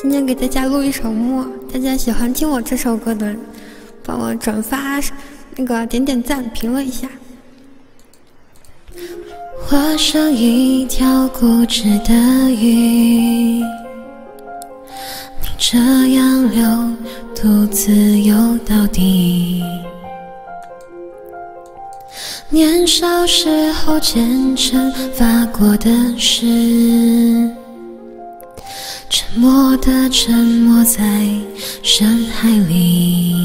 今天给大家录一首《默》，大家喜欢听我这首歌的，帮我转发那个点点赞，评论一下。画上一条固执的鱼，你这样流，独自游到底。年少时候虔诚发过的誓，默的沉没在深海里，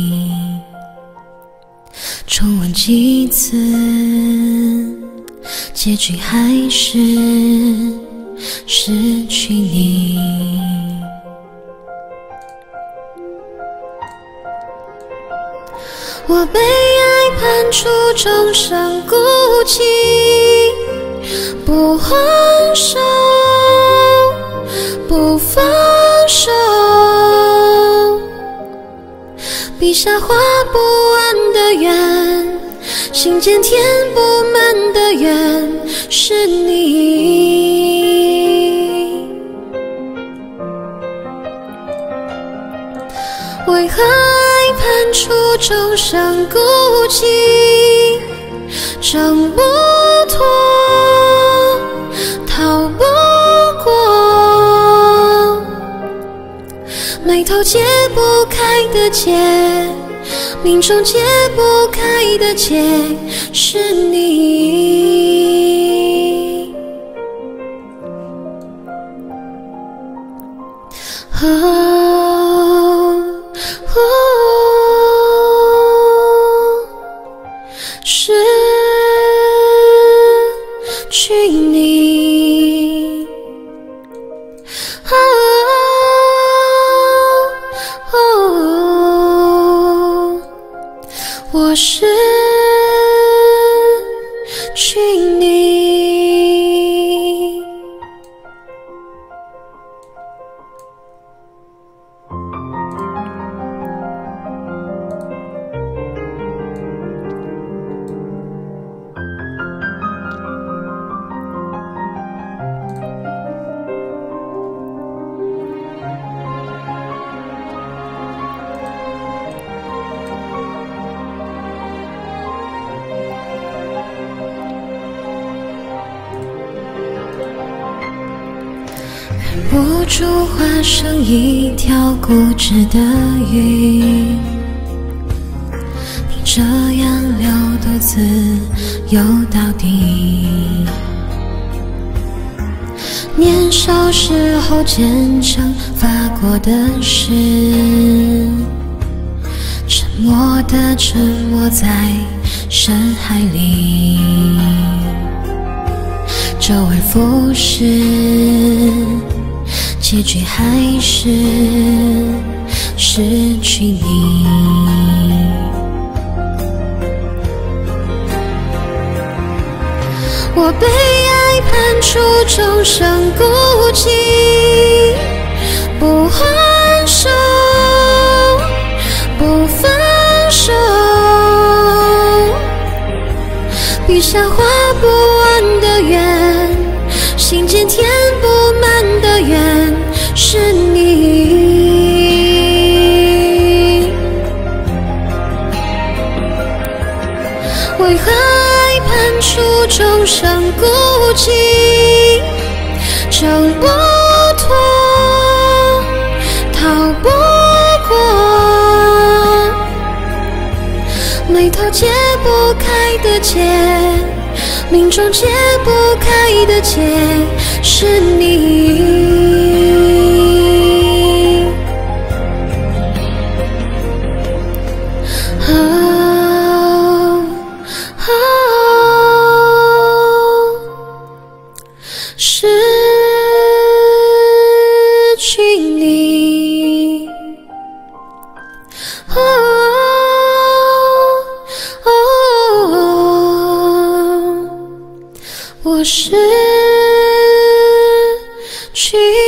重温几次，结局还是失去你。我被爱判处终生孤寂，不还手，笔下画不完的圆，心间填不满的缘，是你。为何爱判处众生孤寂，挣不眉头解不开的结，命中解不开的结，是你。寻你。忍不住化成一条固执的鱼，你这样流，独自游到底。年少时候虔诚发过的誓，沉默的沉没在深海里。周而复始，结局还是失去你。我被爱判处终生孤寂，不还手，不放手，笔下画不完的圆，心间填不满的缘，是你。为何爱判处众生孤寂，挣不脱，逃不过，眉头解不开的结，命中解不开的结，是你。she